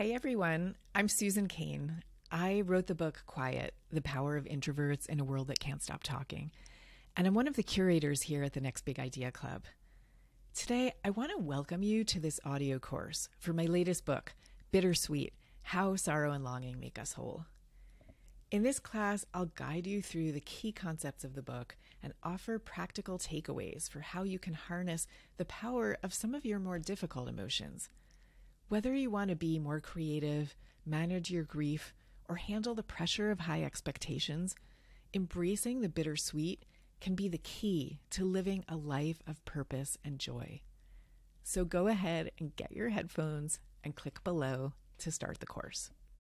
Hey everyone, I'm Susan Cain. I wrote the book Quiet The Power of Introverts in a World That Can't Stop Talking. And I'm one of the curators here at the Next Big Idea Club. Today, I want to welcome you to this audio course for my latest book, Bittersweet How Sorrow and Longing Make Us Whole. In this class, I'll guide you through the key concepts of the book and offer practical takeaways for how you can harness the power of some of your more difficult emotions. Whether you want to be more creative, manage your grief, or handle the pressure of high expectations, embracing the bittersweet can be the key to living a life of purpose and joy. So go ahead and get your headphones and click below to start the course.